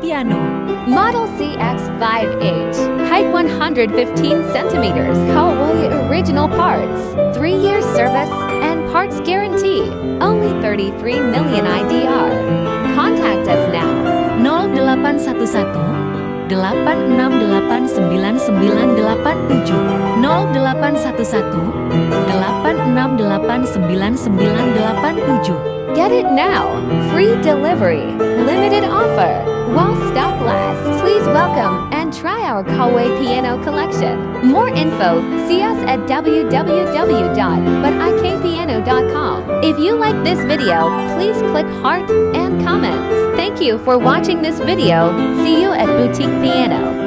Piano. Model CX5H, height 115 centimeters, Kawai original parts, 3 years service, and parts guarantee. Only 33 million IDR. Contact us now. 0811 8689987 0811 Get it now. Free delivery. Limited offer. While stock lasts, please welcome and try our Kawai Piano collection. More info, see us at www.butikpiano.com. If you like this video, please click heart and comments. Thank you for watching this video. See you at Boutique Piano.